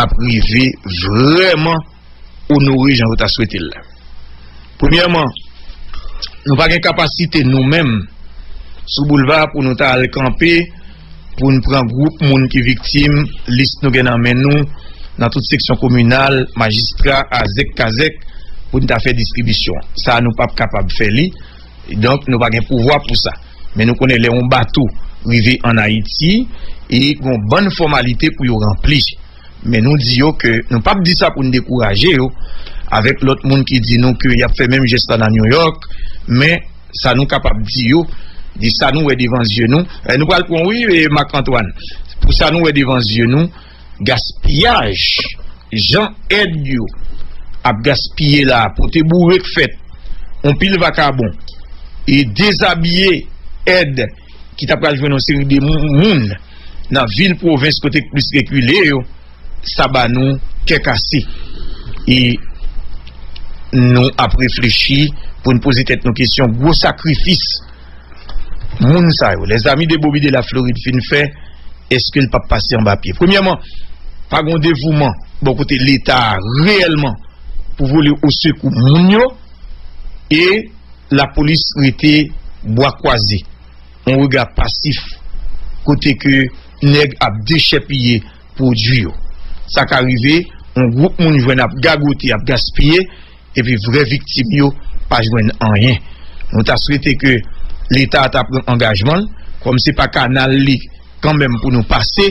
à priver vraiment honorer Jean ta souhaité là. Premièrement, nous pas de capacité nous-mêmes sous boulevard pour nous aller camper pour nous prendre groupe monde qui victime liste nous gagnons nous dans toute section communale magistrat azek kazek pour nous faire distribution. Ça nous pas capable de faire donc nous pas de pouvoir pour ça. Mais nous connaissons les bateau arrivé en Haïti et une bonne formalité pour y remplir Men nou di yo ke, nou pap di sa pou nou dekouraje yo, avek lot moun ki di nou ke yap fe menm jesta nan New York, men sa nou kapap di yo, di sa nou we divan zye nou, e, nou pral pon wii, e, Marc Antoine, pou sa nou we divan zye nou, gaspillaj, jan ed yo, ap gaspille la, pou te bou wek fet, on pil vakabon, e dezabye ed, ki tap pral jwen nou seri de moun, nan vil provins kotek plus rekule yo, saba nou kek ase e nou ap reflechi pou nou pose tet nou kesyon gwo sakrifis moun sa yo. Les ami de Bobby de la Floride fin fe eske l pap pase an bapye premiyaman, pa gonde vouman bon kote l'Etat reelman pou vole ou sekou moun yo e la polis rete boakwaze an rega pasif kote ke neg ap dechepye pou diyo sa ka rive, an group moun jwen ap gagote, ap gaspye, epi vre viktim yo pa jwen anyen. Nou ta swete ke l'Etat ap pren angajman, kom se pa kanal li kanmem pou nou pase,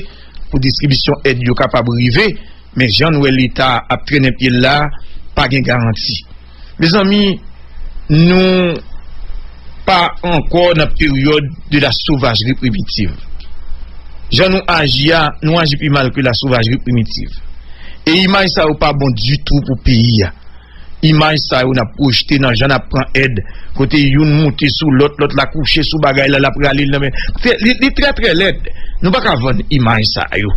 pou distribisyon ed yo kapab rive, men jan nou e l'Etat ap trene pie la, pa gen garanti. Bez ami, nou pa ankon nan peryode de la sauvagerie primitive. jan nou anji ya, nou anji pi mal ki la souvajri primitiv. E imaj sa ou pa bon du tout pou peyi ya. Imaj sa ou na projete nan jan ap pran ed, kote yon mouti sou lot, lot la kouche sou bagay la la pralil nan men. Li tre tre led, nou bak avon imaj sa yo.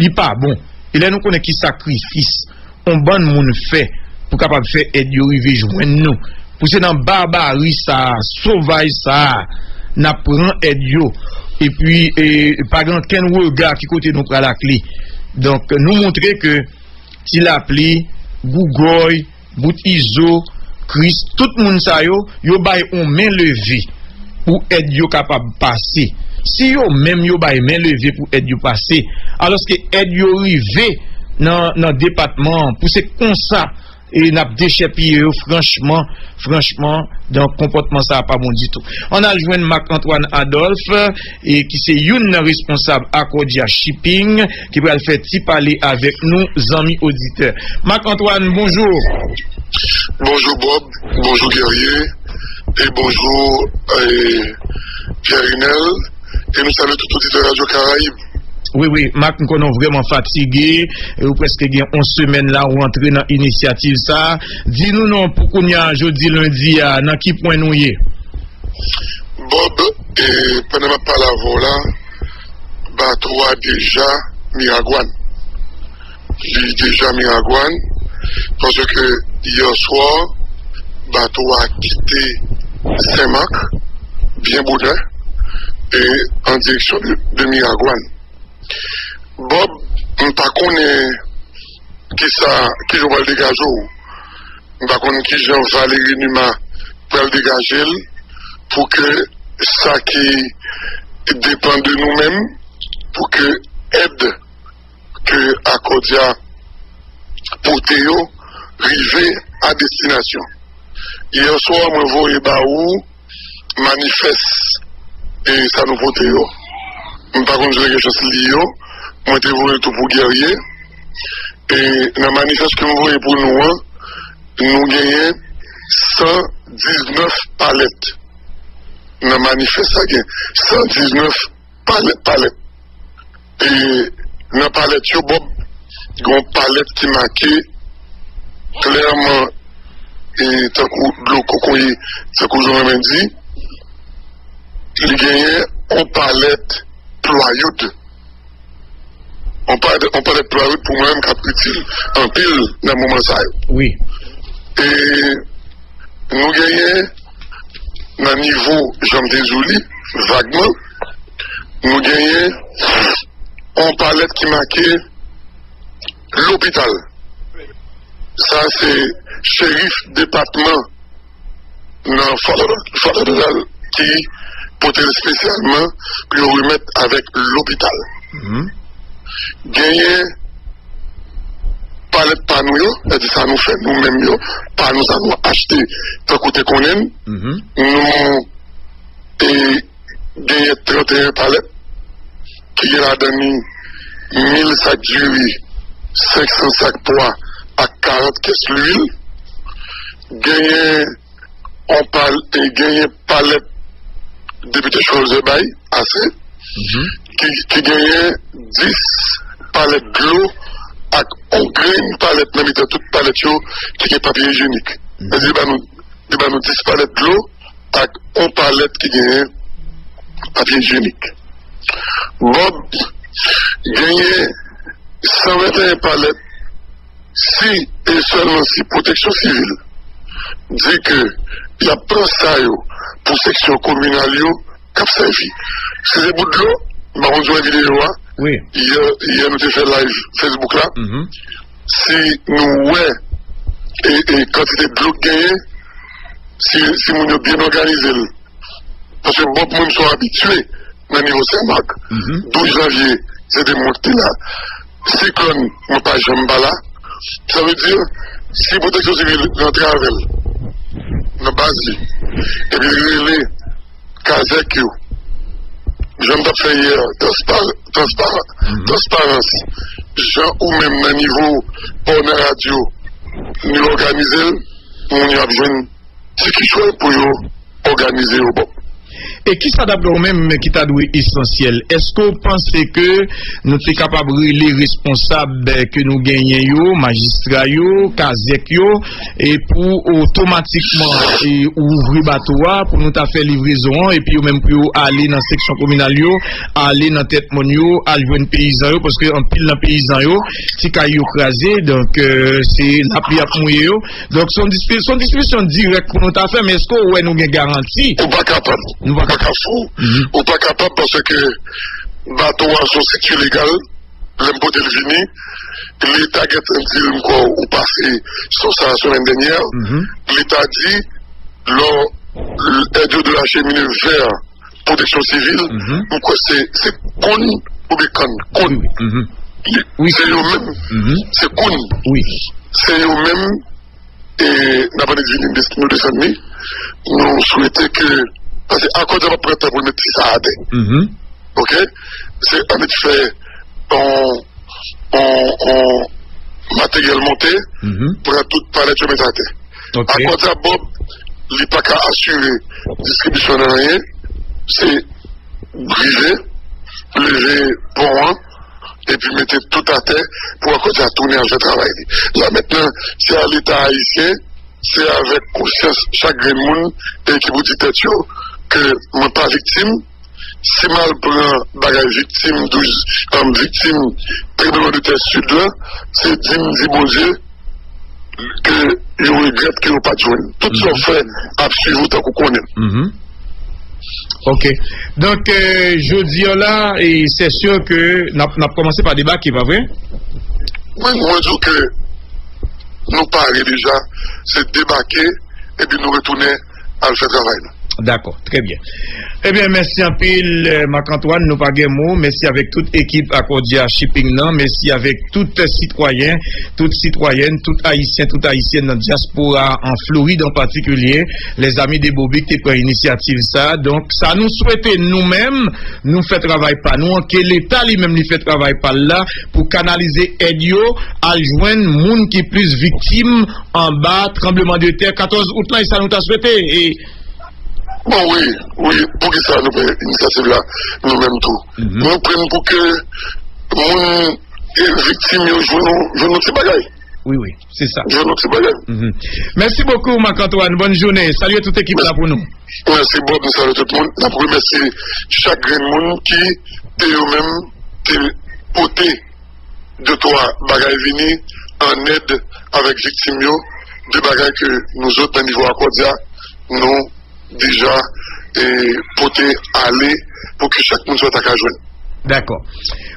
Li pa bon, e le nou konen ki sakrifis, on ban moun fe pou kapab fe ed yo rive jwen nou. Pou se nan barbari sa, sovaj sa, na pran ed yo. e pi pa gan ken wè gwa ki kote nou pral ak li. Donk nou montre ke ti la pli, Gougoy, Boutizo, Kris, tout moun sa yo, yo bay on men levi pou ed yo kapab pase. Si yo men yo bay men levi pou ed yo pase, aloske ed yo rive nan, nan depatman pou se konsa e nap dechepi yo, franchman, franchman, dan kompotman sa pa bon ditou. An aljwen Marc-Antoine Adolphe, e ki se youn nan responsab Akodia Shipping, ki pral fè ti pale avek nou zami auditeur. Marc-Antoine, bonjour. Bonjour Bob, bonjour Guerrier, et bonjour euh, Pierre Rinel, et nous salut tout auditeur Radio Caraïbe. Oui, oui, Marc, nous sommes vraiment fatigué. Euh, ou presque bien 11 semaines là, ou entrer dans l'initiative ça. Dis-nous non, pour qu'on y a jeudi, lundi, dans qui point nous y est Bob, et pendant ma parole là, Batoua déjà Miragouane. Lui déjà Miragouane, parce que hier soir, Batoua a quitté Saint-Marc, bien boudin, et en direction de, de Miragouane. Bob, mta konen ki sa, ki jou wale degaje ou. Mta konen ki jan Valérie Numa wale degaje el pou ke sa ki depan de nou men pou ke ed ke akodia pote yo rive a destinasyon. Yer so mwen voye ba ou manifest e sa nou pote yo. mwen pa konjere ke chos li yo, mwen te vore tou pou gerye, e nan manifest ke mwen vore pou nou an, nou genye 119 palet. Nan manifest sa gen, 119 palet palet. E nan palet yo bob, gon palet ki make, klerman, e takou blou kokoye, takou zon remen di, li genye an palet ployoute. On parle de, on parle de ployoute pour moi-même qui utile en pile dans le moment ça. Oui. Et nous gagnons dans le niveau Jean Désouli, vaguement, nous gagnons une palette qui marquait l'hôpital. Ça, c'est shérif potel spesyalman pou yo remet avèk l'opital. Mm. Genye palet pan nou yo, e di sa nou fè nou menm yo, pan nou sa nou achete ta kote konen, mm -hmm. nou e genye 31 palet, ki yon adani 1000 sak juri, 500 sak poa, ak 40 kes l'huil, genye, genye palet député de bail assez Mhm. qui, qui gagnait 10 palettes d'eau avec on une palette même toute palette yo, qui est papier hygiénique. C'est-à-dire bah, nous eh ben, nous 10 palettes d'eau avec on palette qui gagne papier hygiénique. Bob gagnait 121 palettes si et seulement si protection civile dit que ya pran sa yo pou seksyon kominal yo kap sa evi. Se ze bout lo, baron zwa vide yo a, ya nou te fè live Facebook la, mm -hmm. si nou wè e kantite blok genye, si, si moun yo bien organize l, paswe bop moun sou abitue nan nivou Saint-Marc, mm -hmm. 12 janvye, se de moun te la, se kon moun pa jom bala, sa ve dir, si proteksyon sivil rentre avèl, nan baz e li. E bi rele kazek yo. Jan da feye transparans. Mhm. Jan ou men nan nivou pou nan radyo ni l'organize, moun yon apjoun. Se ki chwe pou yo organize yo bop. E ki sa dapre ou menm ki ta dwe esensyel? Esko panse ke nou te kapabri li responsab ke nou genyen yo, magistra yo, kazek yo, e pou otomatikman e ouvri batowa pou nou ta fe livrezon, e pi yo menm pou yo ale nan seksyon kominal yo, ale nan tetmon yo, ale ven peyizan yo, paske an pil nan peyizan yo, ti kay yo krasi, donk euh, se la pli ap mouye yo, donk son dispisyon direk pou nou ta fe, men esko ou e nou gen garanti? Nou va kapab. Nou va kapab. pa ka fou, mhm. ou pa kapab parce ke bato an son situ legal, lempo del vini, l'Etat get an di mko ou pase son sanasyon an denyer, mhm. l'Etat di, lor, l'Etat de la chemine ver protection civile, mko se kon ou be kon, kon. Se yo men, se kon. Se yo men, e nabane di vini nou de sanmi, nou souwete ke nous souhaitons que, parce qu'à cause de la prête pour mettre ça à terre, Mhm. ok? C'est en fait, on, on, on, matériel monté, Mhm. pour toute palette de mettre à terre. Ok. À cause de ça, Bob, il n'est pas qu'à assurer distribution de rien, c'est briser, lever pour un, et puis mettre tout à terre pour côté à tourner en jeu de travail. Là maintenant, c'est à l'État haïtien, c'est avec conscience chaque monde et qui vous dit ke mwen pa viktim, si mal pran bagay viktim, douz am viktim, prebleman de test sud la, se dim di boje, ke yo regret ki yo pa jwen. Tout son mhm. fè ap suivou ta kou konen. Mhm. Ok, donc euh, je dis là, et c'est sûr que n'a commencé par débat qui va vrai? Oui, moi je dis que nous parler déjà, c'est débarquer et puis nous retourner à le faire travail. D'accord, très bien. Eh bien, merci en pile, euh, Marc-Antoine, nous pas. Merci avec toute équipe Accordia Shipping. Merci avec tout citoyen, toute citoyenne, tout haïtien, toute haïtienne dans la diaspora, en Floride en particulier. Les amis des Bobic qui prennent initiative ça. Donc, ça nous souhaiter nous-mêmes, nous fait travail pas nous, que l'État lui-même lui fait travail pas là, pour canaliser yo, à joindre monde qui plus victime en bas, tremblement de terre, 14 août là, ça nous t'a souhaité. Et, Bon, oui, oui, pou ki sa nou pe inisiativ la, nou menm tou. Mhm. Nou pren pou ke moun viktim yo joun nou ti bagay. Oui, oui, c'est ça. Joun nou ti bagay. Mhm. Mersi bokou, Marc-Antoine, bonne jounè. Salye bon tout ekip la pou nou. Mersi Bob, salye tout moun. La pou mersi chak gen moun ki te yo menm te pote de to a bagay vini an ed avèk viktim yo de bagay ke nou zot nan nivou akwadja nou déjà et porté aller pour que chaque monde soit à joindre. D'accord.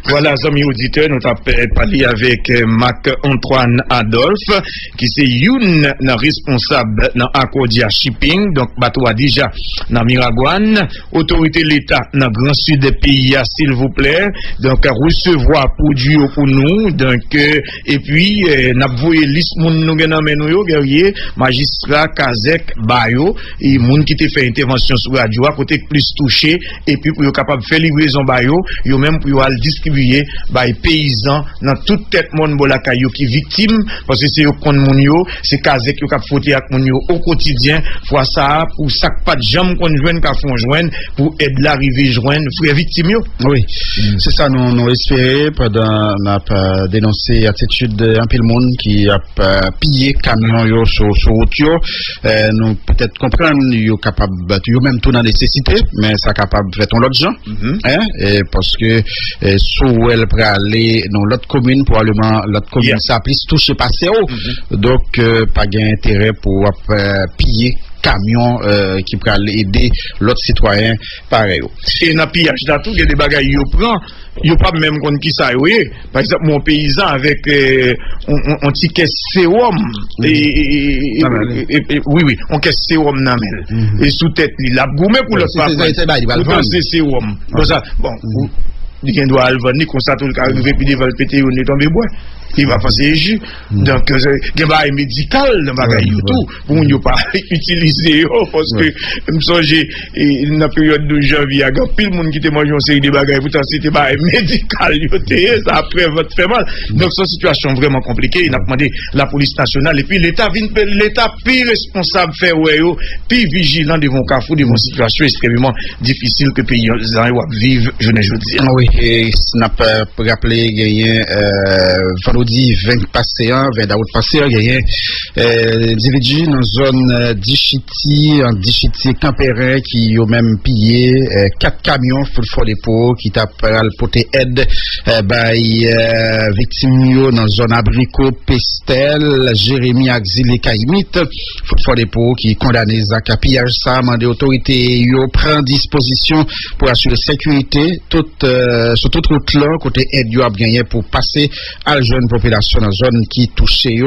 Voilà, amis auditeurs, nous avons parlé avec euh, Marc-Antoine Adolphe, qui c'est une responsable dans Accordia Shipping, donc bateau déjà dans Miragouane. Autorité l'État dans Grand Sud des pays, s'il vous plaît, donc à recevoir pour Dieu pour nous, donc, euh, et puis, euh, nous avons liste nous avons guerrier, magistrat, Kazek, Bayo, et moun qui te fait intervention sur radio, à côté plus touché, et puis pour être capable de faire livraison Bayo, même pour aller distribuer les paysans dans toute tête monde bolakayo qui victime parce que c'est eux qui moun yo, c'est casé qui a foutu avec moun yo au quotidien, fois ça pour ça pas de jambes qu'on joindre qu'a font joindre pour aider l'arrivée joindre frère victime yo. Oui. Mm. C'est ça nous nous espérer pendant n'a pas dénoncé attitude un peu le monde qui a pillé camion yo sur sur route yo euh, nous peut-être comprendre yo capable yo même tout dans nécessité mais ça capable faire ton l'autre gens mm-hmm. hein? Et parce que ke eh, sou el prale nan lot komune, probablement lot komune yeah. sa plis touche pase ou. Mm -hmm. Dok euh, pa gen intere pou ap euh, piye kamyon euh, ki pral ede lot sitwayen pare yo. E na piyaj datou gen de bagay yo pran, yo pa mèm kon ki sa yo ye. Par exemple, moun peyizan avèk an eh, ti kes serum mm-hmm. eh, eh, oui, oui, an kes serum nan men. Mm-hmm. E sou tèt li lab goume pou lot pa pran. Ou tan se serum. Mm-hmm. Bon, bon Di gen do alvan ni konsato l ka rive pi deval pete yon ne tombe bwen. Il va passer jus. Mm. Donc, euh, il y a médical dans le YouTube pour ne pas utiliser parce que, je me souviens, dans la période de janvier, il y a pile de monde qui te mange une série de bagages, pourtant c'était pas médical, ça après votre fait mal. Donc, c'est une situation vraiment compliquée. Il a demandé la police nationale et puis l'État, l'État plus responsable faire ouais, plus vigilant devant Carrefour, devant une situation extrêmement difficile que les pays vivent, je ne veux dire. Oui, et ça n'a pas rappelé, gagné, euh, vendredi 20 passé, 20 août passé, il y a un individu dans la zone d'Ichiti, en d'Ichiti Campérin, qui ont même pillé euh, quatre camions pour le dépôt qui t'a porté aide euh, by euh, victime dans la zone abricot Pestel, Jérémy Axil et Caïmit, pour dépôt qui condamné à pillage ça, mandé autorité, yo prend disposition pour assurer la sécurité. Sur toute route là, côté aide a gagné pour passer à la certaine population dans la zone qui touchée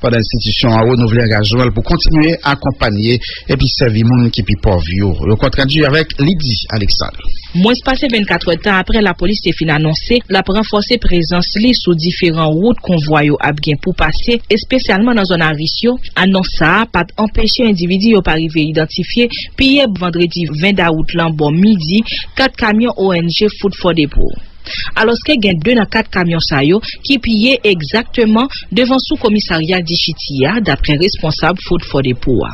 par l'institution à renouveler l'engagement pour continuer à accompagner et puis servir les gens qui sont pauvres. Le compte rendu avec Lydie Alexandre. Moins passé 24 heures après, la police est fin annoncée, la renforcée présence li sous différents routes convoyés à bien pour passer, et spécialement dans zone Arisio, annonce ça, pas empêcher individu au arriver identifié, puis vendredi 20 août, l'an bon midi, quatre camions ONG Food for Depot. aloske gen 2 nan 4 kamyon sayo ki piye egzakteman devan sou komisarya di Chitia dapre responsab fote fode pouwa.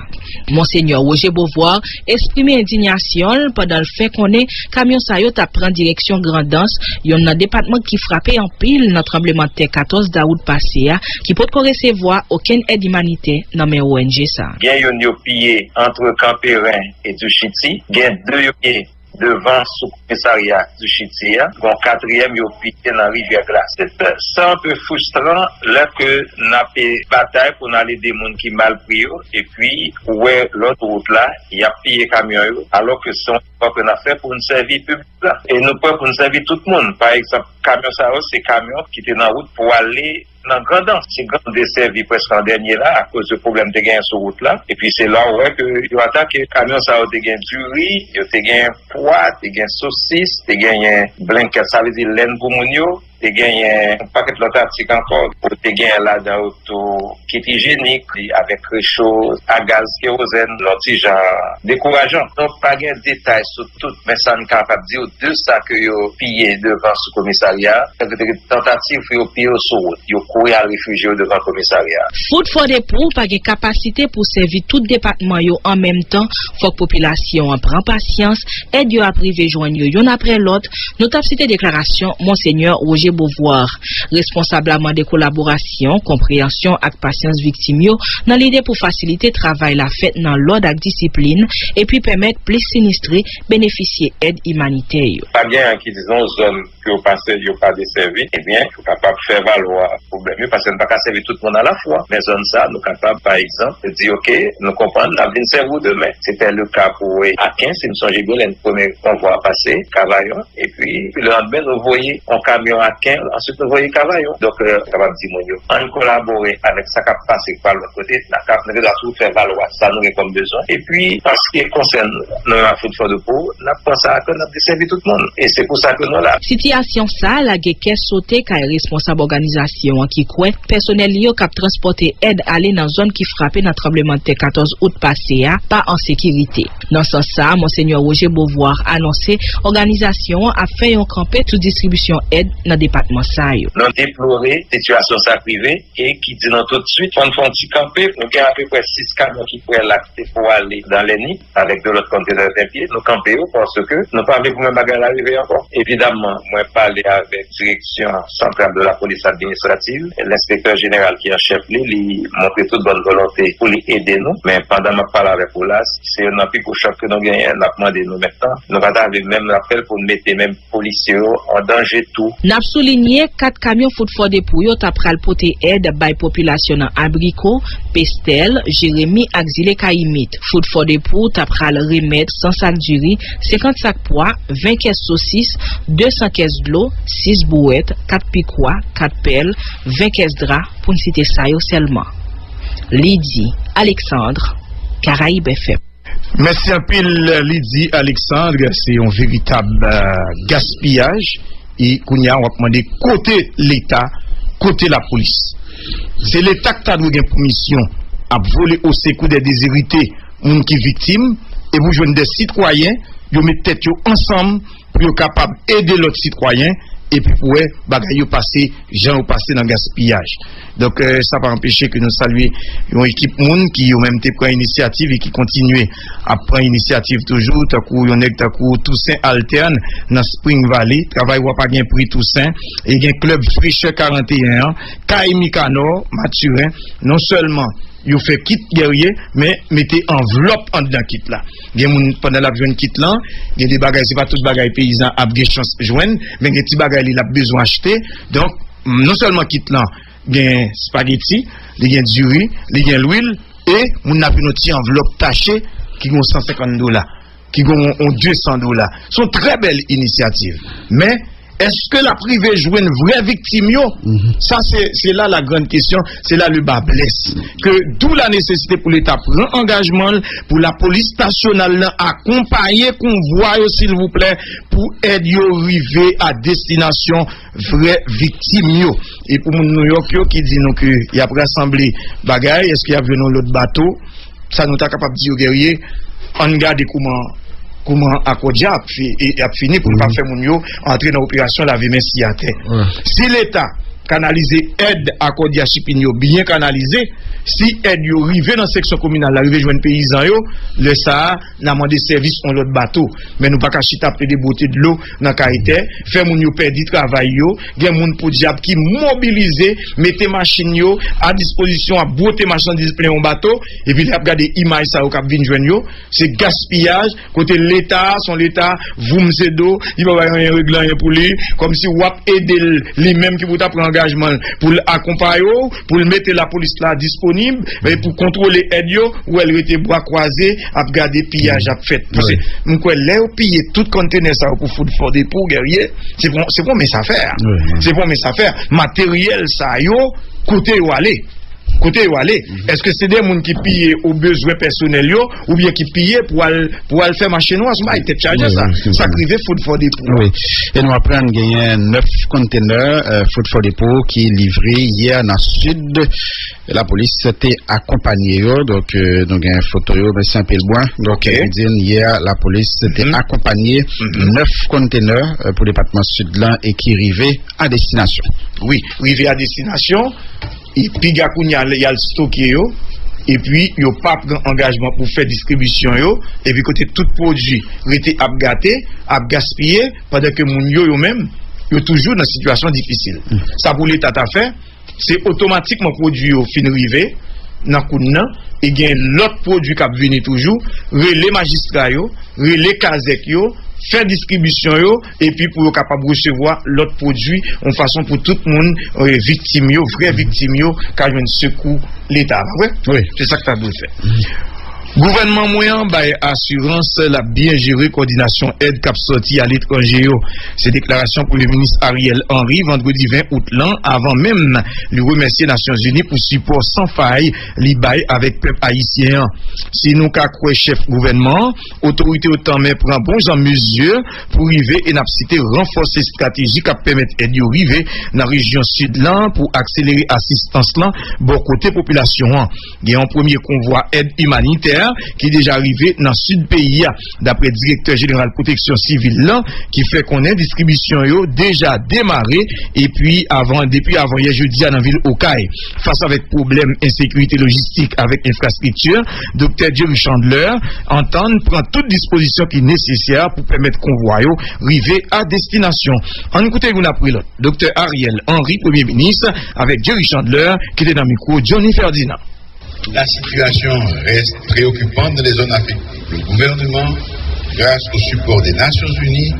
Monsenyor Roger Beauvoir esprime indignasyon padan l fe konen kamyon sayo tap pran direksyon grandans yon nan depatman ki frape an pil nan tremblemente 14 daoud pasea ki pot kon resevoa oken ed imanite nan men ONG sa. Gen yon yo piye antre Kamperin et Duchiti, gen 2 yo piye devan sou komisarya du Chitia, kon katriyem yo pite nan rivya glas. Se anpe foustran, lè ke nan pe batay pou nan li de moun ki mal priyo, e pi ouwe lot route la, ya piye kamyon yo, alo ke son pa kon a fe pou nou servi publik la. E nou pa pou nou servi tout moun. Par eksemp, kamyon sa yo, se kamyon ki te nan route pou ale nan grandan. Se grandan deservi preskan denye la, a kouz de problem te gen sou route la, e pi se la wè ke yo atake kamyon sa ou te gen duri, yo te gen poa, te gen sosis, te gen blanket, sa vezi len pou moun yo, te genyen paket lot atik ankon, pou te genyen la da oto ketijenik, avek recho, a gaz kerozen, loti jan dekourajan. Non pa gen detay sou tout, men san kapap di ou de sa ke yo piye devan sou komisarya, tentatif yo piye ou sou route, yo kouye a refuji refugio devan komisarya. Fout fode pou, pa gen kapasite pou sevi tout depatman yo an menm tan, fok populasyon an pran pasyans, ed yo aprive jwen yo yon apre lot, nou tap site deklarasyon Monseigneur Roger de Beauvoir. Responsableman de kolaborasyon, kompreyansyon ak pasyans viktim yo nan lide pou fasilite travay la fet nan lod ak disipline epi pemet plis sinistre benefisye ed imanite yo. Fabien ki dizon zon ki yo pase yo pa deservi, ebyen eh yo kapap fè valwa probleme, pasen pa ka servi tout moun a la fwa. Men zon sa nou kapap par exemple, di ok, nou kompan nan vin servou demen. Sete le ka pou we aken, se nou sonje goun len pwome konvoi a pase, kavayon, epi le anben nou voye an kamyon aken Ken, answit nou voye kavay yo. Dok, kabab di moun yo, an kolabore anèk sa kap pasik pa lòt kote, la kap nèk la sou fè valwa, sa nou gen kom bezon. E pi, paske konsen nou an foute fò de pou, nap konsa akon nap desevi tout moun. E se pou sa akon nou la. Sityasyon sa, la ge kes sote ka e responsab organizasyon an ki kwen, personel yo kap transporte ed ale nan zon ki frape nan tremblemente 14 out pase ya, pa an sekirite. Nan san sa, monsenyor Roger Beauvoir anonsè, organizasyon a fè yon kampè tout distribusyon ed nan département ça yo. Nous déploré situation ça privée et qui dit non tout de suite on un petit campé, nous avons à peu près 6 camions qui pourraient l'acter pour aller dans les nids avec de l'autre côté de pied, nous camper parce que nous pas avec vous-même bagarre arriver encore. Évidemment, moi parler avec direction centrale de la police administrative, l'inspecteur général qui est en chef, lui, montre toute bonne volonté pour lui aider nous. Mais pendant ma parole avec Oulas, c'est un appui pour choc que nous gagnons, nous demandé nous maintenant. Nous avons même l'appel pour mettre même policiers en danger tout. Foot for des pouillots après le poter aide by population en abricot, pestel, Jérémy, Axilé, Kaimit. Foot for des pouillots après le remettre sans sac du riz, 50 sacs poids, 20 caisses saucisses, 200 caisses de l'eau, 6 bouettes, 4 picois, 4 pelles, 20 caisses draps, pour ne citer ça seulement. Lydie Alexandre, Caraïbes FM. Merci un peu Lydie Alexandre, c'est un véritable euh, gaspillage E kounya wap mande kote l'Etat, kote la polis. Se l'Etat ta dwe gen komisyon ap vole o sekou de dezirite moun ki viktim, e mou jwen de sitwoyen, yo met tet yo ansam pou yo kapab ede lot sitwoyen, et puis pour bagaille passer gens passer dans gaspillage. Donc euh, ça va empêcher que nous saluions une équipe monde qui ont même pris initiative et qui continue à prendre initiative toujours. Tant coup on est coup Toussaint alterne dans Spring Valley travail ou pas bien prix Toussaint. Et un club Friche 41 Kaimikano Mathurin. Non seulement yo fè kit gerye, men mette envelop an dan kit la. Gen moun pandan ap jwen kit lan, gen de bagay, se pa tout bagay peyizan ap gen chans jwen, men gen ti bagay li la bezon achete, donk, non selman kit lan, gen spageti, li gen duri, li gen l'ouil, e moun ap yon ti envelop tache, ki gon 150 dola, ki gon 200 dola. Son tre bel inisiativ, men, Eske la prive jwen vre viktim yo? Mm -hmm. Sa se la la gran kisyon, se la le ba bles. Mm -hmm. Ke dou la nesesite pou l'Etat pren engajman pou la polis tasyonal nan akompaye konvoy yo sil vouple pou ed yo rive a destinasyon vre viktim yo. E pou moun New York yo ki di nou ki y ap rassembli bagay, eske y ap venon lot bato, sa nou ta kapap di yo gerye, an gade kouman Kouman akodja e ap fini pou mm -hmm. pa fe moun yo Entre nan operasyon la vi men si ate Si l'Etat kanalize ed akodi a chipin yo Bien kanalize. Si ed yo rive nan seksyon kominal La rive jwen peyizan yo Le sa nan mande servis on lot bato Men nou baka chita ple de bote de lo Nan karite, fe moun yo perdi travay yo. Gen moun pou diap ki mobilize Mete masin yo A disposisyon a bote masin disple yon bato E pi ap gade imaj sa yo kap vin jwen yo. Se gaspillaj Kote l'Etat, son l'Etat Voum se do, i ba bayan yon reglan yon pou li Kom si wap ede li menm ki bout ap pran engagement pour l'accompagner, pour mettre la police là disponible, mais pour contrôler Edio, où elle était bras croisés, à garder pillage à fait. Parce que, oui. quoi, là, piller tout conteneur ça pour food for dépôt, guerrier, c'est pour, c'est bon, pour mes affaires. Oui. C'est bon, pour mes affaires. Matériel, ça, yo, côté où aller. Kote yo ale, mm -hmm. eske se de moun ki piye ou bezwe personel yo, ou bien ki piye pou al, pou al fè machè nou asma, ite e chaje oui, sa. Oui, sa krive Food for Depot. Oui, e nou apren genyen 9 konteneur euh, Food for Depot ki livre yè nan sud. La polis te akompanye yo, donk euh, genyen foto yo, ben sen pel boan. Donk okay. gen yè la polis te mm -hmm. akompanye mm -hmm. 9 konteneur euh, pou depatman sud lan e ki rive a destinasyon. Oui, rive a destinasyon. epi gakoun yal, yal stokye yo, epi yo pa pren engajman pou fè distribisyon yo, epi kote tout prodji rete ap gate, ap gaspye, padè ke moun yo yo men, yo toujou nan situasyon difisil. Mm. Sa pou l'Etat a fè, se otomatikman prodji yo fin rive, nan koun nan, e gen lot prodji kap vini toujou, re le magistra yo, re le kazek yo, fè distribisyon yo, epi pou yo kapab resevoa lot prodwi, an fason pou tout moun euh, viktim yo, vre viktim yo, ka jwen sekou l'Etat. Ouè, ouais? oui. c'est sa k ta bou fè. Gouvernement moyen assurance la bien gérée coordination aide cap sorti à l'étranger. Ces déclarations pour le ministre Ariel Henry vendredi 20 août l'an avant même lui remercier Nations Unies pour support sans faille l'IBAI avec peuple haïtien. Si nous qu'à chef gouvernement, autorité autant mais prend bons en mesure pour arriver et n'a cité renforcer stratégique à permettre aide arriver dans la région sud là pour accélérer assistance là bon côté population. Il y a un premier convoi aide humanitaire qui est déjà arrivé dans le sud pays d'après le directeur général protection civile qui fait qu'on ait distribution yo déjà démarré et puis avant depuis avant hier jeudi dans la ville Okaï face avec problème insécurité logistique avec infrastructure docteur Jerry Chandler entend prendre toute disposition qui est nécessaire pour permettre convoi arriver à destination. En écoutez vous appris docteur Ariel Henry premier ministre avec Jerry Chandler qui était dans le micro Johnny Ferdinand la situation reste préoccupante dans les zones affectées. Le gouvernement, grâce au support des Nations Unies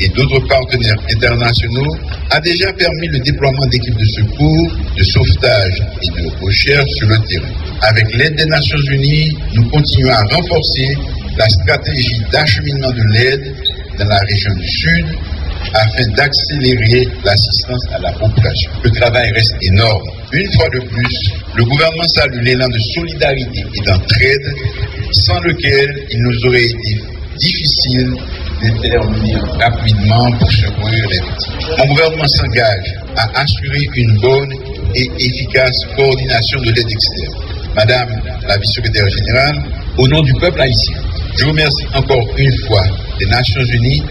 et d'autres partenaires internationaux, a déjà permis le déploiement d'équipes de secours, de sauvetage et de recherche sur le terrain. Avec l'aide des Nations Unies, nous continuons à renforcer la stratégie d'acheminement de l'aide dans la région du Sud afin d'accélérer l'assistance à la population. Le travail reste énorme. Une fois de plus, le gouvernement salue l'élan de solidarité et d'entraide sans lequel il nous aurait été difficile d'intervenir rapidement pour secourir les victimes. Mon gouvernement s'engage à assurer une bonne et efficace coordination de l'aide externe. Madame la vice-secrétaire générale, au nom du peuple haïtien, je vous remercie encore une fois des Nations Unies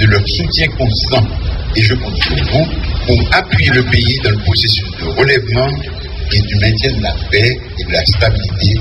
de leur soutien constant et je compte sur vous pour appuyer le pays dans le processus de relèvement et du maintien de la paix et de la stabilité,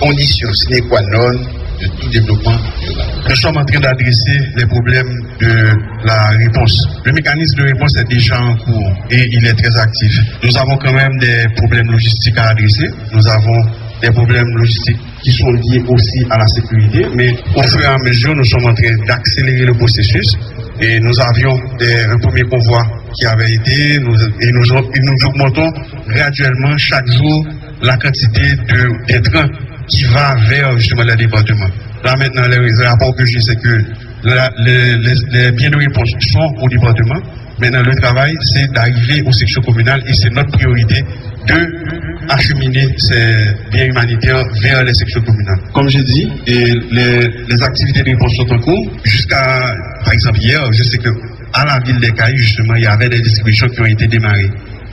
condition sine qua non de tout développement durable. Nous sommes en train d'adresser les problèmes de la réponse. Le mécanisme de réponse est déjà en cours et il est très actif. Nous avons quand même des problèmes logistiques à adresser. Nous avons des problèmes logistiques qui sont liés aussi à la sécurité, mais au fur et à mesure, nous sommes en train d'accélérer le processus et nous avions des, un premier convoi qui avait été nous, et, nous, augmentons graduellement chaque jour la quantité de, trains qui va vers justement les départements. Là maintenant, les rapports que j'ai, c'est que les, les biens de réponse sont au département. Maintenant, le travail, c'est d'arriver aux sections communales et c'est notre priorité de acheminer ces biens humanitaires vers les sections communales. Comme j'ai dit, et les, les, activités de réponse sont en cours. Jusqu'à, par exemple, hier, je sais que à la ville des Cailles, justement, il y avait des distributions qui ont été démarrées.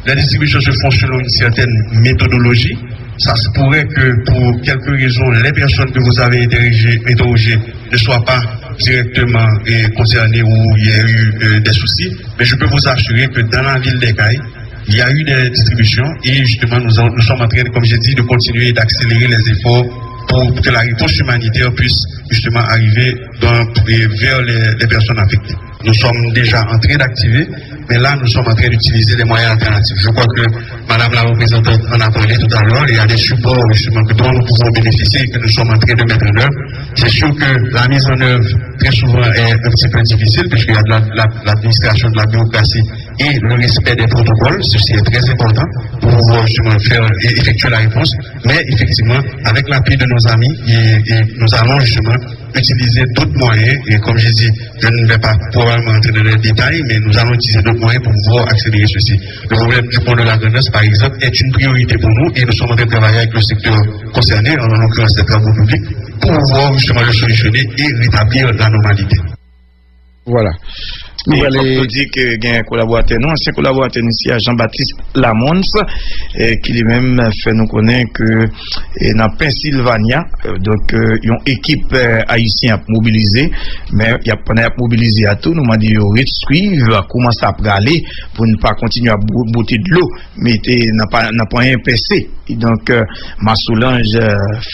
Les distributions se font selon une certaine méthodologie. Ça se pourrait que pour quelques raisons, les personnes que vous avez interrogées ne soient pas directement eh, concernées ou il y a eu euh, des soucis. Mais je peux vous assurer que dans la ville des Cailles, il y a eu des distributions et justement nous, nous sommes en train, comme j'ai dit, de continuer d'accélérer les efforts pour que la réponse humanitaire puisse justement arriver dans, vers les, personnes affectées. Nous sommes déjà en train d'activer, mais là, nous sommes en train d'utiliser les moyens alternatifs. Je crois que Madame la représentante en a parlé tout à l'heure. Il y a des supports justement dont nous pouvons bénéficier et que nous sommes en train de mettre en œuvre. C'est sûr que la mise en œuvre, très souvent, est un petit peu difficile puisqu'il y a de l'administration la, la, de la bureaucratie et le respect des protocoles. Ceci est très important pour pouvoir justement faire et effectuer la réponse. Mais effectivement, avec l'appui de nos amis, nous allons justement utiliser d'autres moyens. Et comme je dis, je ne vais pas probablement entrer dans les détails, mais nous allons utiliser d'autres moyens pour pouvoir accélérer ceci. Le problème du pont de la Grenasse, par exemple, est une priorité pour nous et nous sommes en train de travailler avec le secteur concerné, en l'occurrence les travaux publics, pour pouvoir justement le solutionner et rétablir la normalité. Voilà. Nou wale di ke gen kolaborate nou, ansen kolaborate nou si a non, Jean-Baptiste Lamons, ki li men fè nou konen ke nan Pensilvania, euh, donk yon ekip euh, euh, haisyen ap mobilize, men yap pwene ap mobilize atou, nou man di yo retsuiv, kouman sa ap gale, pou nou pa kontinu ap bouti d'lo, men nan pa yon PC. Donk Masoulange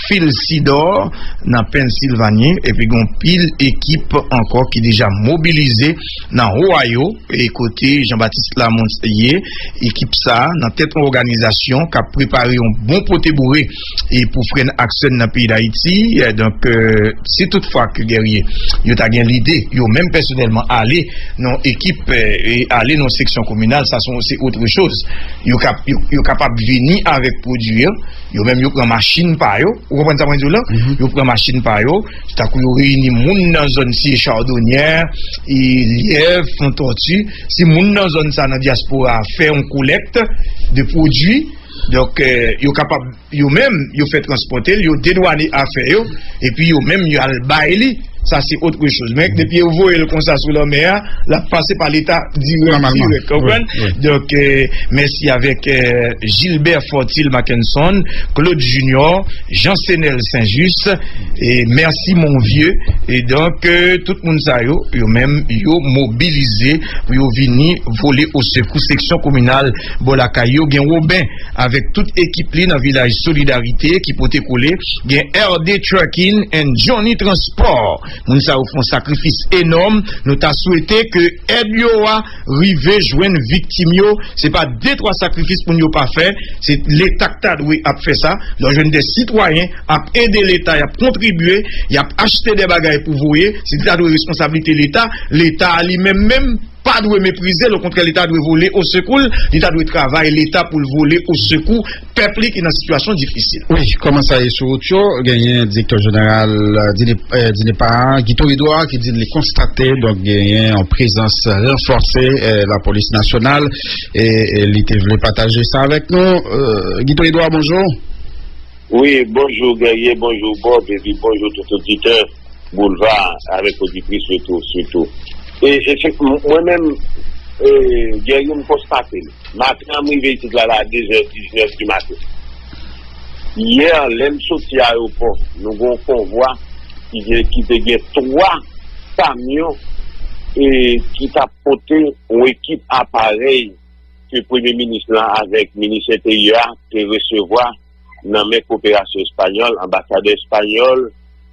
fil sidor nan Pensilvania, epi gon pil ekip anko ki deja mobilize nan nan Ouayo, e kote Jean-Baptiste Lamont ye, ekip sa nan tet an organizasyon ka prepare yon bon pote bourre e pou fren aksen nan peyi d'Haïti. E donk euh, se toutfwa ke gerye yo ta gen l'ide, yo menm personelman ale nan ekip euh, e ale nan seksyon komunal, sa son se outre chose, yo, kap, yo, yo kapap veni avèk produyen, yo menm yo pren machin pa yo, ou repren sa mwen zou la, mm -hmm. yo pren machin pa yo, takou yo reyni moun nan zon si chardonyer, e liè liyev fontortu, si moun nan zon sa nan diaspora fe yon kolekte de prodwi, yo kapab, yo men yo transporte, yo dedwane afe yo, e pi yo men yo albay li Ça, c'est autre chose. Mais depuis vous voyez le constat sur la mer, la passer par l'État direct. Donc, euh, merci avec euh, Gilbert Fortil Mackenson, Claude Junior, Jean Senel Saint-Just, et merci mon vieux. Et donc, euh, tout le monde ça, yo, même, yo mobilisé, yo vini voler au secours section communale Bolakayo, gen Robin, avec toute équipe dans le village Solidarité, qui pote coller, gen RD Trucking and Johnny Transport. moun sa ou fon sakrifis enom, nou ta souwete ke ed yo a rive jwen viktim yo, se pa de tro sakrifis pou nou pa fe, se l'Etat ta dwe ap fe sa, nou jwen de sitwayen ap ede l'Etat, ap kontribue, ap achete de bagay pou voye, se ta dwe responsabilite l'Etat, l'Etat li men men pa dwe meprize, lo kontre l'Etat dwe vole au sekou, l'Etat dwe travaye l'Etat pou vole au sekou, pepli ki nan situasyon difisil. Oui, koman sa yè sou tcho, genyen diktor general dine pa, Gito Edouard ki dine li konstate, genyen en prezans renforse la polis nasyonal, et li te vle pataje sa avek nou. Gito Edouard, bonjou. Oui, bonjou genyen, bonjou Bob, et bonjou tout auditeur, boulevard, avek auditrice soutou, soutou. Mwen men, gen yon konstate, maten an mwen veytit la la 2h19 di maten. Yer, lem soti aropon, nou gon konvoi ki te gen 3 kamyon ki ta pote ou ekip aparey ki premi minis lan avek minis eteya te resevwa nan men kooperasyon espanyol, ambasade espanyol,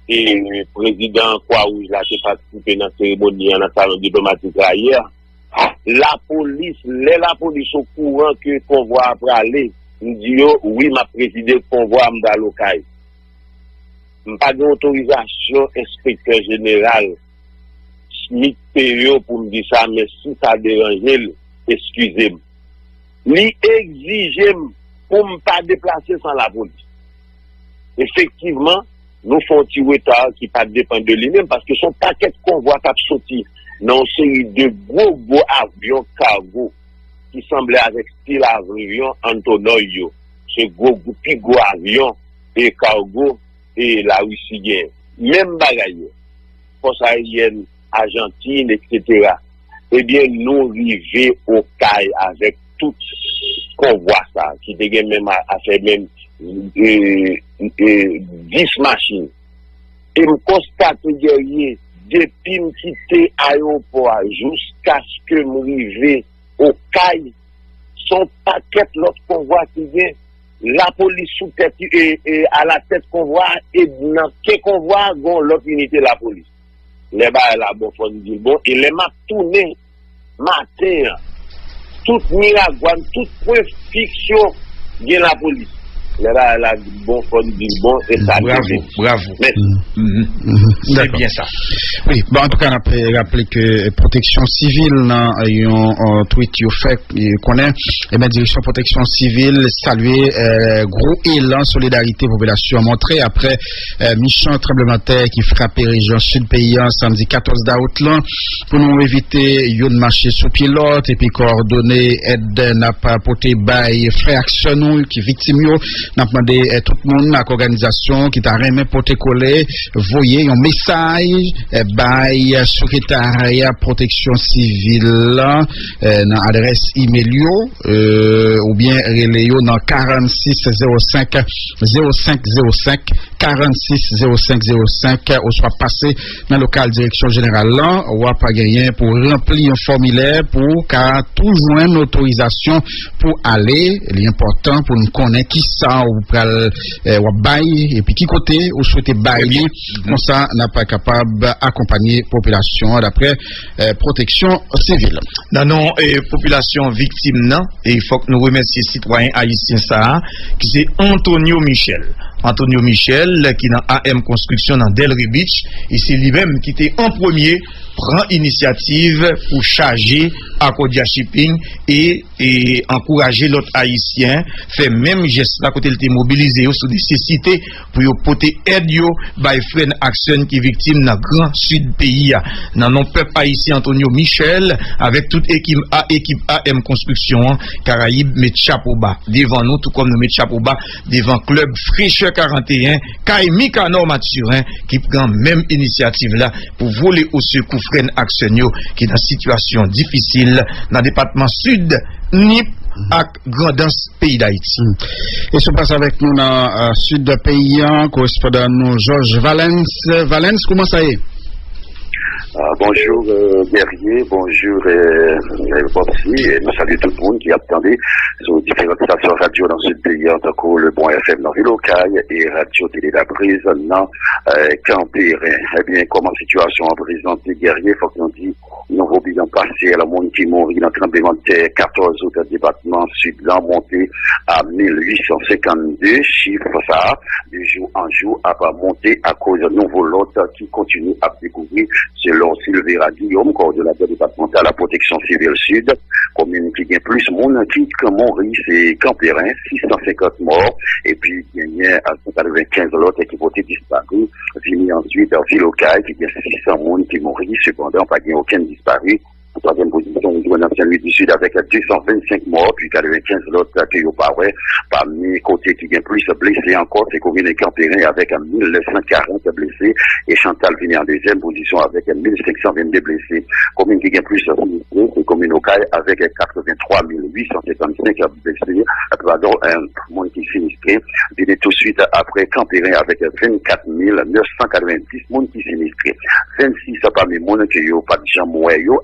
e prezident kwa ouj la te patisipe nan seremoni an atalon diplomatik la yer, la polis, le la polis ou kouran ke konvoi apre ale, m diyo, oui ma prezide konvoi m da lokay. M pa de otorizasyon inspektor general, smit peryo pou m di sa, men si sa deranjel, eskuse m. Li exige m pou m pa deplase san la polis nous font un petit retard qui pas dépend de lui-même parce que son paquet de convois qui a sorti dans une série de gros, gros avions cargo qui semblaient avec style avion Antonio. Ce gros, gros, avion et cargo et la Russie. Même bagaille, force aérienne, Argentine, etc. Eh bien, nous arrivons au CAI avec tout convoi ça, qui dégaine même à, à faire même et, 10 machines. Et je constate que depuis que quitté l'aéroport jusqu'à ce que je arrive au CAI, son paquet de l'autre convoi qui vient, la police sous tête et, à la tête convoi, et dans quel convoi, l'autre unité de la police. Les bas là, bon, faut dire bon, et les maps tournés hein. hein. toute miragouane, toute fiction, vient la police la la bon fon di bon et sa bravo, bravo c'est bien ça. Oui, bon en tout cas on a rappelé que protection civile nan yon tweet yon fait konen, et ben direction protection civile salué gros élan solidarité population montré après Michon tremblementaire qui frappé région sud-paysan samedi 14 d'août lan pou nou evite yon marché sous pilote et puis coordonner aide n'a pas poté bay frère qui victime Nap mande eh, tout moun ak organizasyon ki ta reme pote kole voye yon mesaj eh, bay eh, sekretarya proteksyon sivil eh, nan adres email yo eh, ou bien rele yo nan 46 05 05 05. 46 05 05 ou soit passé dans le local direction générale là, ou pas gagné pour remplir un formulaire pour qu'à tout joindre une autorisation pour aller. L'important pour nous connaître qui ça ou pral euh, ou bail et puis qui côté ou souhaiter bailler comme ça n'a pas capable d'accompagner population d'après euh, protection civile. Dans nos euh, populations victimes non et il faut que nous remercions citoyens haïtiens ça qui c'est Antonio Michel. Antonio Michel ki nan AM Konstruksyon nan Delray Beach e se li mem ki te an promye pran inisiativ pou chaje Akodia Shipping e, e ankouraje lot Haitien fe mem jes la kote lte mobilize yo sou desisite pou yo pote ed yo bay fren aksyon ki viktim nan gran sud peyi ya nan non pep Haitien Antonio Michel avek tout ekip, a, ekip AM Konstruksyon Karaib Metchapoba. Devan nou tout kom nou Metchapoba devan klub Frisher 41 Kaimi Canor Mathurin qui prend même initiative là pour voler au secours friend action yo qui est dans situation difficile dans le département sud, ni à grandance pays d'Haïti. Et se passe avec nous dans le sud de pays, correspondant nous Georges Valence. Valence, comment ça est? Ah, bonjour euh, Guerrier, bonjour euh, Bobsi, et nous saluons tout le monde qui attendait sur différentes stations radio dans ce pays, en tant le Bon FM dans Villocaille et Radio Télé La Brise dans euh, Campérin. Eh bien, comment situation en présente Guerrier, faut qu'on dise nouveau bilan passé à la monde qui mourit dans le terre, 14 autres départements sud-là monté à 1852, chiffre ça, de jour en jour, a monté à cause de nouveaux lots qui continuent à découvrir selon Sylvera Guillaume, coordonnateur départemental à la protection civile sud, commune qui gagne plus monde qui que Montry, c'est Campérin, 650 morts, et puis il y a 195 autres qui vont être disparus, fini ensuite en Villocaille, qui gagne 600 monde qui mourit, cependant pas gagne aucun disparu, en troisième position, nous jouons dans du Sud avec 225 morts, puis 95 autres ont pas ouais. Parmi côté qui gagne plus blessés encore, c'est de Campérin avec 1940 blessés et Chantal vient en deuxième position avec 1522 blessés. Commune qui gagne plus c'est commune Okaï avec 83 855 blessés. Pardon, un monde qui sinistré. Vient tout de suite après Campérin avec 24 990 monde qui sinistré. 26 parmi monde qui n'ont pas de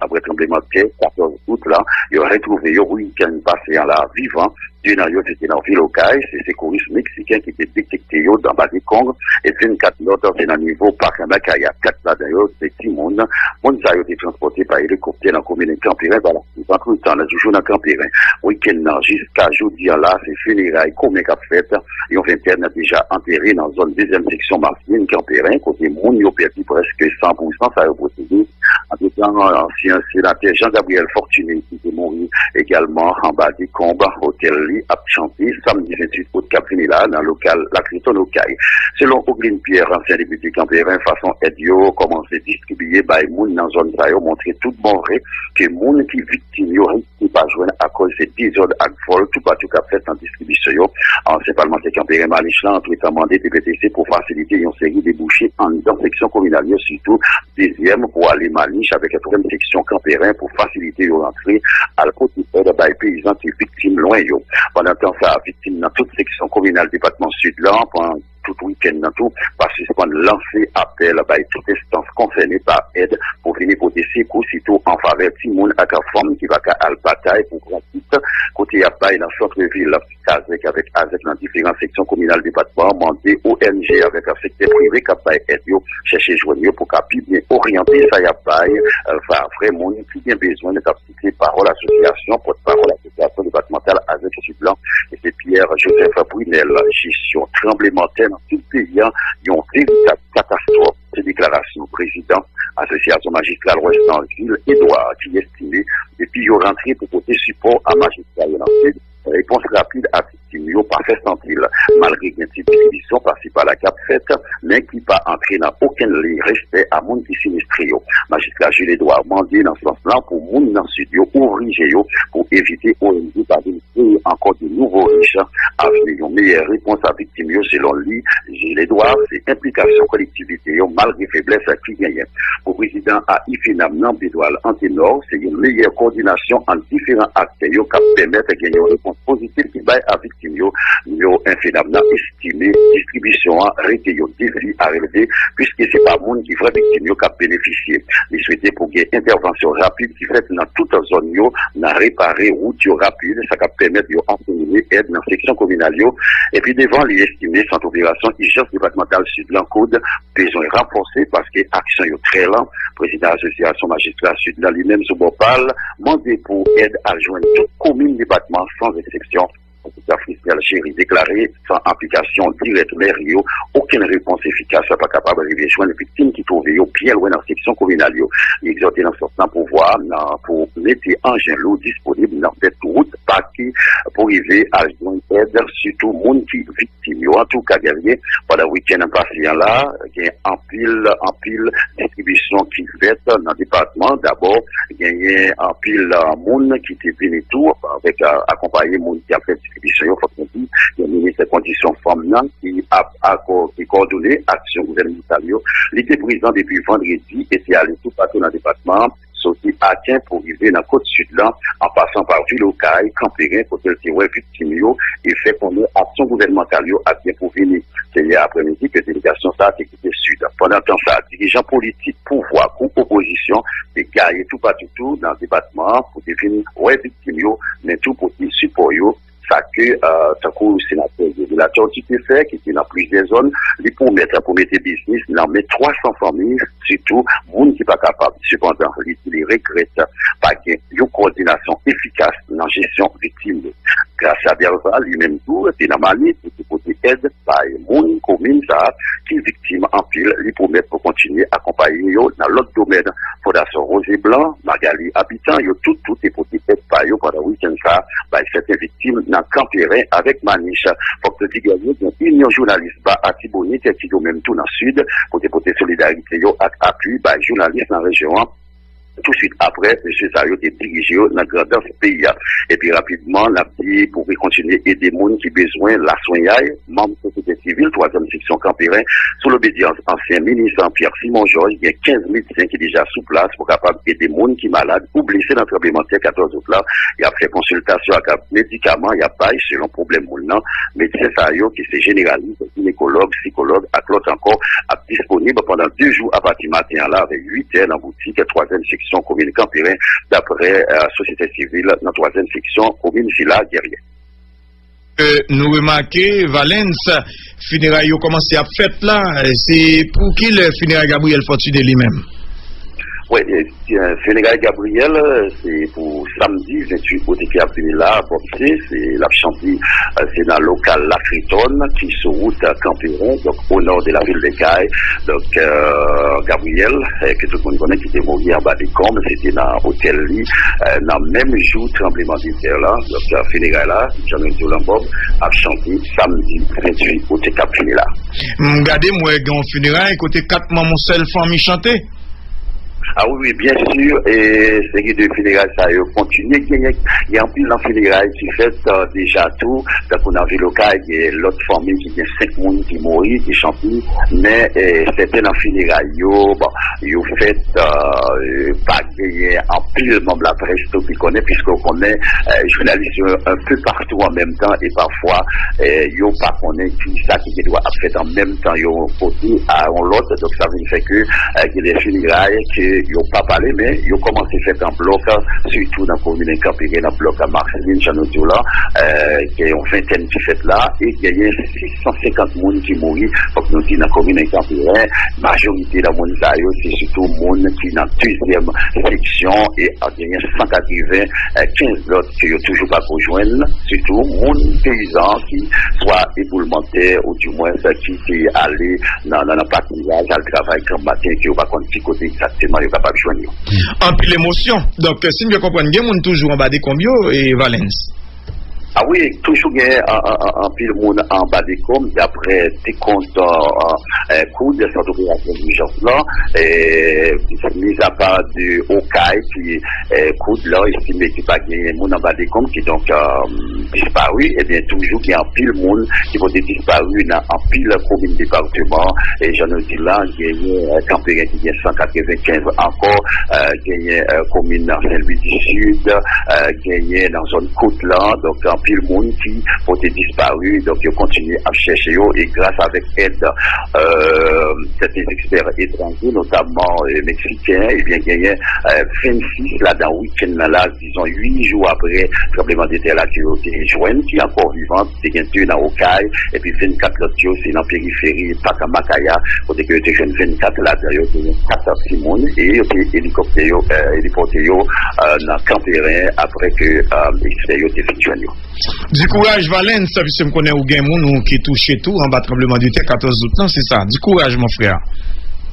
après de terre, 14 août là, ils ont retrouvé le week-end passé en la vivant. D'une c'était dans Villocaille, c'est secouristes mexicains qui étaient détectés dans Badi Kong, et 24 autres, c'est dans le niveau Parc il y a 4 là d'ailleurs, c'est petit monde. Ça a été transporté par hélicoptère dans la commune de Campérin, voilà. Entre le temps, là, toujours dans Campérin. Week-end, jusqu'à jeudi là, c'est funérailles, comme qu'a fait, ils ont vingtaine déjà enterré dans la zone deuxième section Martine, Campérin, côté monde, ils ont perdu presque 100%, ça a procédé. En tout temps, l'ancien sénateur Jean-Gabriel Fortuné, qui est mort également en bas des combats, hôtel a chanté samedi 28 août là dans le local, la Criton local. Selon Ogline Pierre, ancien député Campérin, façon Edio, commencé à distribuer par moun dans zone ça, montrer tout bon vrai que moun qui victime qui pas joindre à cause de désordre à vol, tout pas tout cas fait en distribution En c'est parlementaire Campérin Malichan, tout est amendé PPTC pour faciliter une série de en dans section communale, surtout deuxième pour aller Malich avec la troisième section Campérin pour faciliter l'entrée à la côté de paysans qui victimes loin. Pendant temps, ça, victime dans toute section communale département sud-là, pendant tout week-end dans tout, parce qu'on lancé appel à toute instance concernée par aide pour venir pour des secours, surtout en faveur de monde avec la forme qui va à la bataille pour gratuite. Côté à dans le centre-ville, avec, avec, avec dans différentes sections communales département, mandé ONG avec un secteur privé qui a aide, chercher joindre pour qu'il bien orienter ça y a pas, euh, vraiment, qui bien besoin de capter parole association, porte-parole association départementale avec ce blanc, et c'est Pierre-Joseph Brunel, gestion tremblement tout le pays, ils ont véritable catastrophe. Ces déclarations, président, association magistrale ouest dans le ville, Edouard, qui depuis qu'ils ont rentré pour porter support à magistrat dans le réponse rapide à victime pas fait sentir malgré une petite division par-ci par la cap faite mais qui pas entrer dans aucun respect à monde qui sinistré magistrat Jules Edouard mandé dans ce sens-là pour monde dans le studio ouvrir pour éviter ONG par encore de nouveaux riches avec une meilleure réponse à victime selon lui Gilles Edouard c'est implication collectivité malgré faiblesse qui gagne pour président à IFINAM non Bédoual Anténor c'est une meilleure coordination entre différents acteurs permettre de gagner une réponse positive qui va à victime yo, phénomène estimé, distribution arrêté yo à relever, puisque c'est pas monde qui vrai victime yo qui bénéficié. Il souhaitait pour ait intervention rapide qui fait dans toute zone yo, dans réparer route rapide, ça va permettre de enseigner aide dans section communale. Et puis devant les estimés, centre opération, hygiène départementale sud l'encode, besoin renforcer parce que action yo très lent. Président de l'association magistrat sud lui-même sous Bopal, demandé pour aide à joindre toute commune département sans exception la fiscal chéri déclaré sans application directe mais aucune réponse efficace n'est pas capable de joindre les victimes qui trouvent pied loin dans la section communale. Il exhorté dans ce sens pour voir, pour mettre engin lourd disponible dans cette route partie pour arriver à joindre aide, surtout monde qui victime. En tout cas, guerrier, pendant le week-end patient là, il y a en pile, en pile distribution qui fait dans le département. D'abord, il y a en pile monde qui était venu tout avec accompagné monde qui a fait distribution, faut qu'on dise, il y des conditions femmes qui a, coordonné action gouvernementale. Il était présent depuis vendredi et allé tout partout dans le département sorti à Tien pour arriver dans la côte sud là, en passant par Villocaille, Campérin, côté le ouais, victime et fait qu'on ait action gouvernementale à Tien pour venir. C'est hier après-midi que la délégation ça a sud. Pendant temps, ça, dirigeants politiques, pouvoir, ou opposition, et tout partout tout dans le département pour devenir ouais, mais tout pour support ça que euh, ça court sénateur de la qui fait qui est dans plusieurs zones les pour mettre pour mettre business dans mais 300 familles surtout monde qui pas capable cependant les regrette pas une coordination efficace dans la gestion victime grâce à Bielva lui-même tout c'est dans Mali c'est côté aide par monde commune ça qui victime en pile lui mettre pour continuer à accompagner dans l'autre domaine. Fondation Roger Blanc Magali Habitant tout tout est pour aide par pendant le week-end ça bah, certaines victimes dans Campérin avec Maniche. Faut que tu dises, il y a une union journaliste bah, à Tibonite, qui est même tout dans le sud, pour te solidarité, à appui, bah, journaliste dans la région tout de suite après, M. Sayo est dirigé dans grandeur pays. Et puis rapidement, la dit pour continuer à aider les gens qui ont besoin la soigner, membre de la société civile, troisième section Campérin, sous l'obédience ancien ministre Pierre Simon Georges, il y a 15 médecins qui sont déjà sous place pour capable aider les gens qui sont malades ou blessés dans le tremblement de 14 août là. Il a fait consultation avec médicaments, il y a pas selon problème non. Médecin Sayo qui c'est généraliste, gynécologue, psychologue, à l'autre encore, disponible pendant deux jours à partir matin là avec 8 heures dans la boutique, troisième section section commune Campérin, d'après la euh, société civile, dans la troisième section commune Villa Guerrier. Euh, nous remarquons, Valence, funérailles ont commencé à faire là. C'est pour qui le funérail Gabriel Fortuné lui-même? Oui, euh, Sénégal Gabriel, euh, c'est pour samedi 28 août qui a venu là à Bobsé, c'est la chantier, euh, c'est dans le local La Critonne, qui se route à Campéron, donc au nord de la ville de Caille. Donc euh, Gabriel, euh, que tout le monde connaît, qui était mort en bas des combes, c'était dans l'hôtel Lee, euh, dans le même jour tremblement de terre là, donc Sénégal là, Jamel Bob, a chanté samedi 28 août qui a venu là. Regardez, moi, grand funérail, côté quatre mamans seul famille chanter. Ah oui, oui, bien sûr, et série de funérailles, ça a continué. Il y a un peu de funérailles qui fait euh, déjà tout. Donc, on a vu le cas, il y a l'autre famille qui a cinq personnes qui mourent, qui chantent, mais euh, c'était dans funérailles, bon, ils ont fait euh, pas gagner en pile de la presse qui connaît, puisqu'on connaît euh, journalistes un peu partout en même temps, et parfois, ils n'ont pas connaît qui ça qui doit faire en même temps, ils ont à l'autre, donc ça veut dire que euh, il y a des funérailles qui ils n'ont pas parlé, mais ils ont commencé à faire un bloc, surtout dans la commune de Campéré, dans le bloc à Marceline, Chanotiola, euh, qui ont fait une qui fait là, et il y a 650 personnes qui mourent, donc nous dans la commune de Campéré, la majorité de la monde, c'est surtout les monde qui dans la deuxième section, et il y a 180, 15 autres qui n'ont toujours pas rejoindre, surtout les paysans qui soient éboulementaires, ou du moins qui sont allés dans, dans le patrouillage, à le travail comme matin, qui n'ont pas compris côté exactement En plus l'émotion. Donc, si nous comprenons bien, on toujours en bas des combien et Valence. Ah oui, toujours il y a un pile monde en bas des coms, d'après des comptes euh, coups de cette opération d'urgence là, et mis à part du Okai qui coude là, estimé qu'il n'y a pas de monde en bas des coms qui donc disparu, et bien toujours il y a un pile monde qui va disparu dans un pile commune département, et j'en ai dit là, il y a un campérin qui vient 195 encore, il y a une commune dans Saint-Louis du Sud, il y a dans zone côte là, donc un pile monde qui ont été disparu, donc ils continuent à chercher. Eux, et grâce avec aide euh, des experts étrangers, notamment euh, mexicains, et bien il y a euh, 26 là dans le week-end disons 8 jours après tremblement de terre là qui ont été joints, qui est encore vivant, c'est bien sûr dans Okaï, et puis 24 autres c'est dans la périphérie, Pakamakaya, côté que tu jeunes 24 là a 4 Simone, et hélicoptère, euh, héliporté euh, dans Campérin après que euh, l'expert été fait joindre. Du courage, Valence, puisque je connais ou qui touche tout en bas tremblement de terre 14 août. Non, c'est ça. Du courage, mon frère.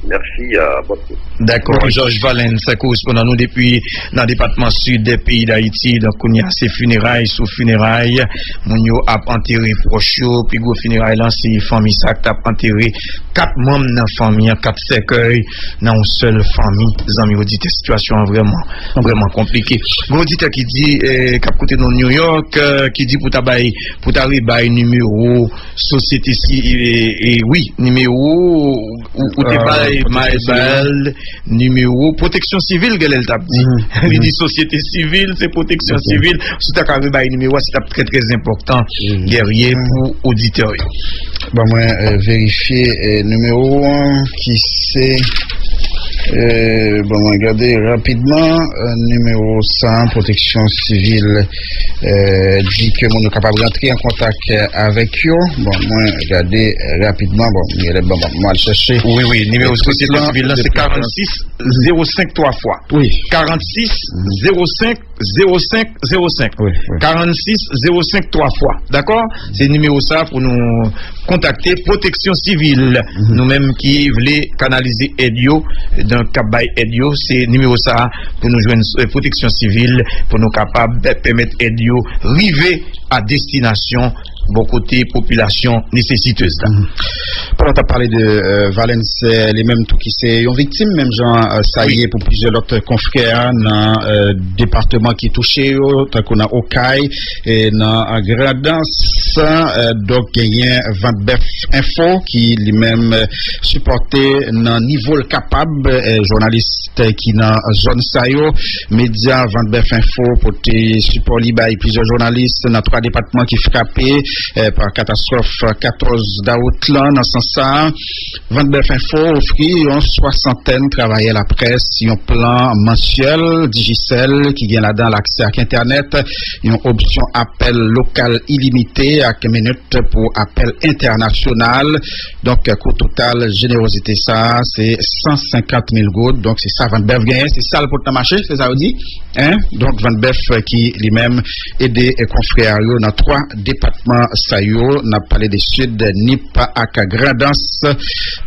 Merci à beaucoup. D'accord, Georges Valen, c'est correspondant nous depuis dans le département sud des pays d'Haïti. Donc, on y a ces funérailles sous funérailles. Mon yo a enterré proche, puis go funérailles, là, c'est famille ça qui a enterré quatre membres dans la famille, quatre cercueils dans une seule famille. Les Amis, vous dites, situation vraiment, vraiment compliquée. Bon, vous dites qui dit, eh, cap côté dans New York, euh, qui dit pour tabaye, pour tabaye numéro, société si, et, eh, eh, oui, numéro, ou, ou, Maëbal, numéro, protection civile, qu'elle t'a dit. Il dit société civile, c'est protection civile. Si qu'à avoir numéro, c'est très très important, guerrier pour auditeurs. Bon, moi, euh, vérifier euh, numéro 1 qui c'est. Euh, bon, regardez rapidement, euh, numéro 100, protection civile, euh, dit que sommes capables d'entrer en contact avec eux. Bon, moi, regardez rapidement, bon, il a bon, bon, moi, chercher. Oui, oui, numéro société civile, là, c'est 46 05 trois fois. Oui. 46 05 05 05. Oui, oui. 46 05 trois fois. D'accord? C'est le numéro ça pour nous contacter. Protection civile. Nous-mêmes qui voulons canaliser Edio dans Kabay Edio, c'est numéro ça pour nous joindre euh, protection civile pour nous capables de permettre Edio arriver à destination bon côté population nécessiteuse. Là. Mm -hmm. Pendant tu parlé de euh, Valence, les mêmes tout qui c'est une victime, même Jean euh, ça y est pour plusieurs autres confrères dans euh, département qui est touché, oh, tant qu'on a Okaï et dans Gradance, euh, donc il y a 20 bœuf info qui lui-même euh, supporté dans niveau le capable, euh, journaliste qui dans zone Sayo, média 20 bœuf info pour support libre plusieurs journalistes dans trois départements qui frappés par catastrophe 14 d'août là dans ce sens Vanbef Info offrit une soixantaine travailler la presse. Un plan mensuel Digicel qui vient là-dedans l'accès à internet. Une option appel local illimité à minutes pour appel international. Donc euh, coût total générosité ça c'est 150 000 gouttes. Donc c'est ça Van Beff gagne. C'est ça le pour marché c'est ça dit hein? Donc Van Beff euh, qui lui-même aidé et confrère yo dans trois départements ça yo n'a parlé des sud NIP à Gradance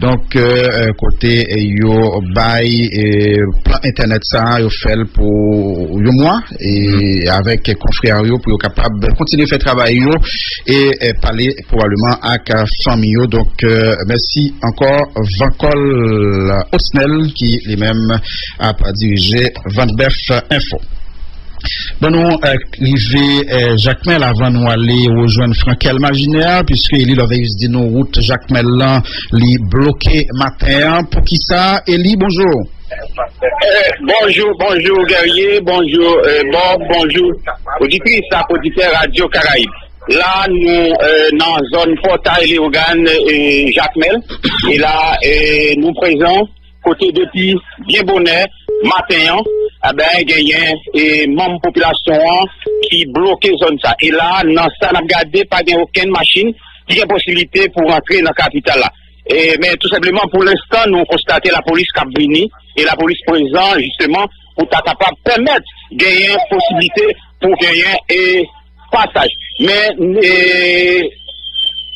donc euh, euh, côté euh, yo bail et plan internet ça yo fait pour yo mois et avec confrère yo pour yo capable de continuer faire travail yo et, et parler probablement la famille donc euh, merci encore Vancol Osnel qui lui-même a dirigé Van Beff Info Bon, nous arrivons euh, Jacques Mel avant nous aller rejoindre Frankel Maginaire, puisque il avait dit nos routes Jacques Mel là, li bloqué matin. Pour qui ça? Eli, bonjour. Euh, bonjour, bonjour Guerrier, bonjour euh, Bob, bonjour auditrice à auditeur Radio Caraïbe. Là, nous, euh, dans la zone portail et Jacques Mel, et là, euh, nous présents, côté depuis bien bonnet, matin, eh ben, gagné et membre population hein, qui bloqué zone ça. Et là, dans ça, on a regardé pas de aucune machine qui a possibilité pour entrer dans la. Et, mais tout simplement, pour l'instant, nous constatons la police venu et la police présente justement pour capable de permettre gagner possibilité pour gagner et passage. Mais et,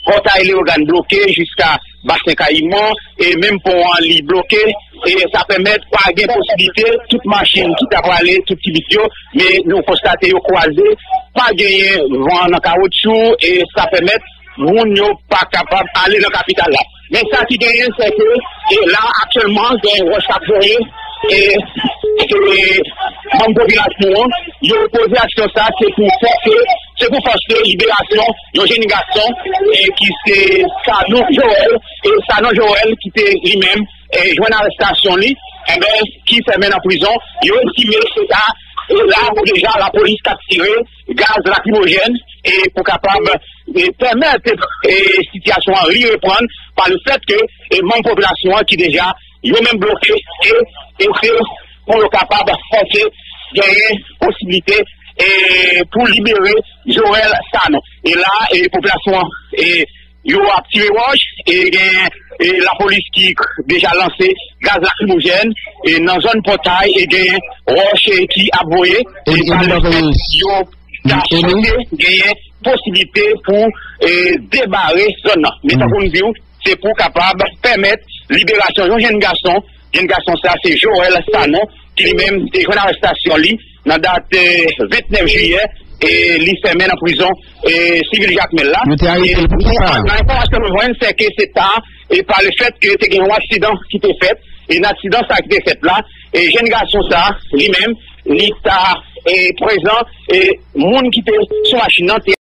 quand il est bloqué jusqu'à bassin caïman et même pour un lit bloqué et ça permet pas de possibilité toute machine qui t'a parlé tout petit vidéo mais nous constatons croisé pas gagner vent dans caoutchouc et ça permet moun yo pas capable d'aller dans la capitale là. Mais ça qui gagne c'est que et là actuellement a une recherche et mon population yo posé action ça c'est pour que c'est pour faire libération d'un jeune garçon qui c'est Sanon Joël et Sanon Joël qui était lui-même et joint arrestation lui et ben qui se met en prison il a estimé c'est ça là déjà la police a tiré gaz lacrymogène et pour capable de permettre la situation à reprendre par le fait que et mon population qui déjà ils ont même bloqué et, et c'est pour le capable de forcer gagner possibilité et pour libérer Joël Sano. Et là, et la population et ils ont activé roche et, et, la police qui déjà lancé gaz lacrymogène et dans la zone portail et des roche qui a voyé et ils ont gagné possibilité pour débarrer zone. Mais tant qu'on dit, c'est pour capable permettre libération jeune garçon. Jeune garçon, ça, c'est Joël Sano, qui lui-même était en arrestation, lui, dans la date 29 juillet, et lui fait en prison, et civil Jacques Mella. L'information que nous voyons, c'est que c'est tard, et par le fait que c'était un accident qui était fait, et un accident ça a été fait là, et jeune garçon ça, lui-même, l'État est présent, et monde qui était sur la machine